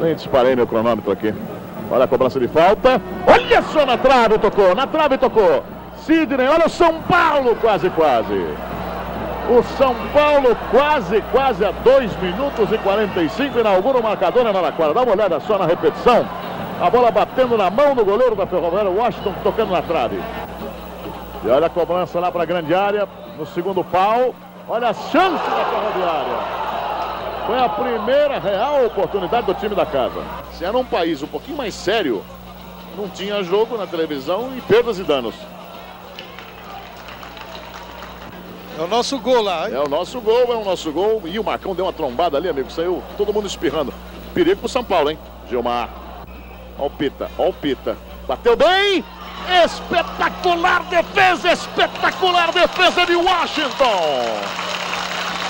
Nem disparei meu cronômetro aqui. Olha a cobrança de falta. Olha só na trave, tocou. Na trave tocou. Sidney, olha o São Paulo, quase, quase. O São Paulo quase, quase a 2 minutos e 45 inaugura o marcador na Araraquara. Dá uma olhada só na repetição. A bola batendo na mão do goleiro da Ferroviária, Washington tocando na trave. E olha a cobrança lá para a grande área, no segundo pau. Olha a chance da Ferroviária. Foi a primeira real oportunidade do time da casa. Se era um país um pouquinho mais sério, não tinha jogo na televisão e perdas e danos. É o nosso gol lá, hein? É o nosso gol, é o nosso gol. E o Marcão deu uma trombada ali, amigo. Saiu todo mundo espirrando. Perigo pro São Paulo, hein? Gilmar. Ó o Pita, ó o Pita. Bateu bem! Espetacular defesa, espetacular defesa de Washington!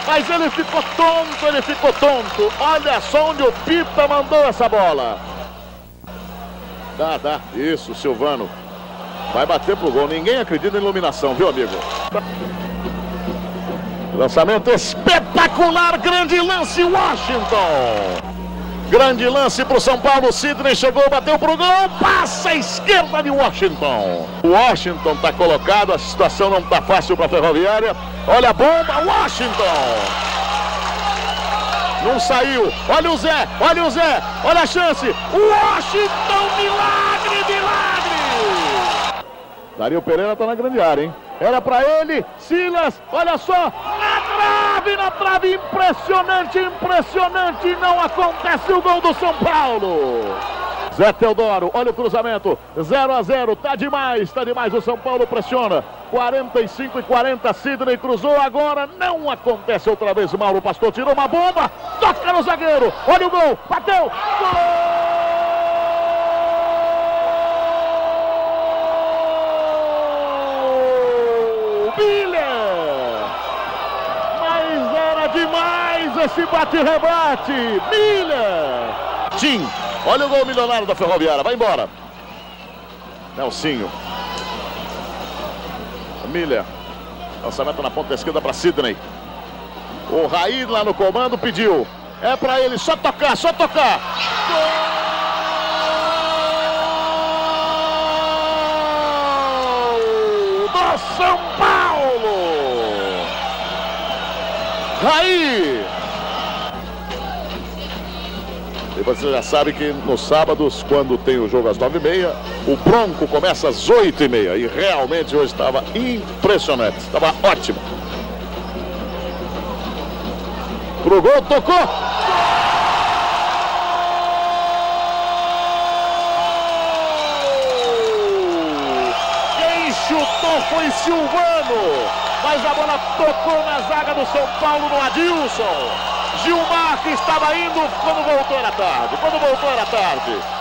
Mas ele ficou tonto, ele ficou tonto. Olha só onde o Pita mandou essa bola. Dá, dá. Isso, Silvano. Vai bater pro gol. Ninguém acredita em iluminação, viu, amigo? Lançamento espetacular, grande lance, Washington. Grande lance para o São Paulo. Sidney chegou, bateu para o gol. Passa à esquerda de Washington. Washington está colocado. A situação não está fácil para a Ferroviária. Olha a bomba. Washington. Não saiu. Olha o Zé. Olha o Zé. Olha a chance. Washington. Milagre, milagre. Dario Pereira está na grande área, hein? Era para ele, Silas, olha só, na trave, na trave, impressionante, impressionante, não acontece o gol do São Paulo. Zé Teodoro, olha o cruzamento, 0 a 0, tá demais, tá demais, o São Paulo pressiona, 45 e 40, Sidney cruzou, agora não acontece outra vez, Mauro Pastor tirou uma bomba, toca no zagueiro, olha o gol, bateu, gol! Demais esse bate-rebate. Miller. Tim. Olha o gol milionário da Ferroviária. Vai embora. Nelsinho. Miller. Lançamento na ponta esquerda para Sidney. O Raí lá no comando pediu. É para ele só tocar, só tocar. Gol São Paulo. Raí! E você já sabe que nos sábados, quando tem o jogo às nove e meia, o Bronco começa às oito e meia. E realmente hoje estava impressionante, estava ótimo. Pro gol, tocou! Quem chutou foi Silvano! mas a bola tocou na zaga do São Paulo no Adilson. Gilmar que estava indo quando voltou era tarde. Quando voltou era tarde.